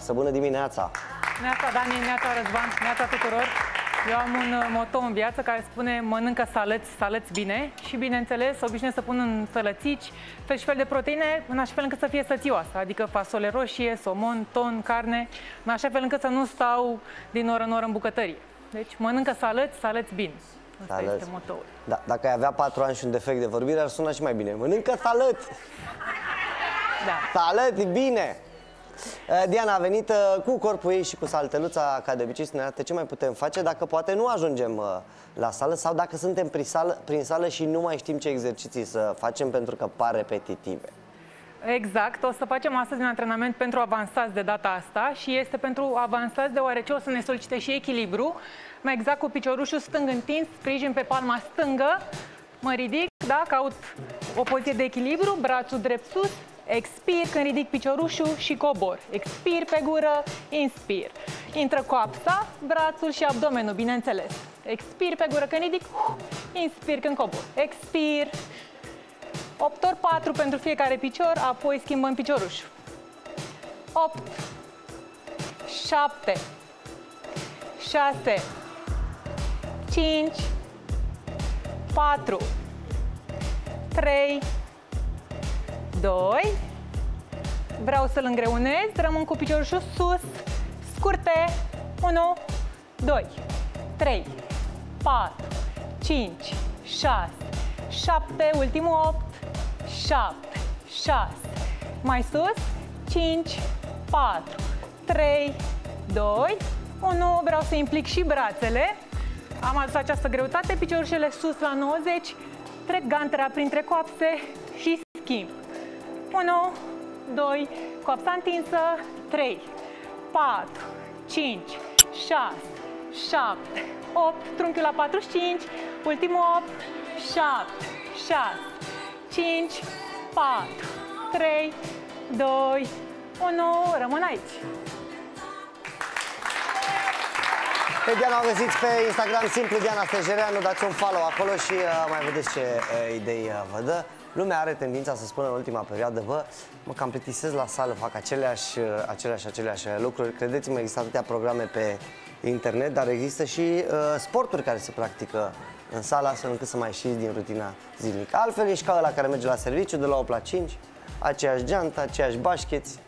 Să bună dimineața! Neața Dani, neața Răzvan, neața tuturor. Eu am un uh, moto în viață care spune mănâncă salăți, salăți bine și bineînțeles obișnuiesc să pun în sălățici fel și fel de proteine în așa fel încât să fie sățioasă, adică fasole roșie, somon, ton, carne, în așa fel încât să nu stau din oră în oră în bucătărie. Deci mănâncă salăți, salăți bine. Asta Salăți. este motoul. Da, dacă ai avea patru ani și un defect de vorbire, ar suna și mai bine. Mănâncă salăți! Da. Salăți, bine! Uh, Diana a venit uh, cu corpul ei și cu salteluța, ca de obicei, să ne arate ce mai putem face dacă poate nu ajungem uh, la sală sau dacă suntem prin sală, prin sală și nu mai știm ce exerciții să facem pentru că par repetitive. Exact, o să facem astăzi un antrenament pentru avansați de data asta și este pentru avansați deoarece o să ne solicite și echilibru, mai exact cu piciorușul stâng întins, sprijin pe palma stângă, mă ridic, da, caut o poziție de echilibru, brațul drept sus, expir când ridic piciorușul și cobor, expir pe gură, inspir. Intră coapsa, brațul și abdomenul, bineînțeles. Expir pe gură când ridic, inspir când cobor, expir, 8 ori 4 pentru fiecare picior, apoi schimbăm piciorușul. 8, 7, 6, 5, 4, 3, 2, vreau să-l îngreunez, rămân cu piciorușul sus, scurte, 1, 2, 3, 4, 5, 6, 7, ultimul 8, 7, 6, mai sus, 5, 4, 3, 2, 1, vreau să implic și brațele, am adus această greutate, piciorușele sus la 90, trec gantera printre coapse și schimb. 1, 2, coapsa întinsă, 3, 4, 5, 6, 7, 8, trunchiul la 45, ultimul 8, 7, 6, 5, 4, 3, 2, 1, rămân aici. Pe Diana o găsiți pe Instagram simplu Diana Stejereanu, dați un follow acolo și uh, mai vedeți ce uh, idei uh, vă dă. Lumea are tendința să spună în ultima perioadă, bă, mă cam plictisez la sală, fac aceleași, uh, aceleași, aceleași lucruri. Credeți-mă, există atâtea programe pe internet, dar există și uh, sporturi care se practică în sală, astfel încât să mai ieșiți din rutina zilnică. Altfel ești ca ăla care merge la serviciu de la 8 la 5, aceeași geantă, aceeași bașcheți,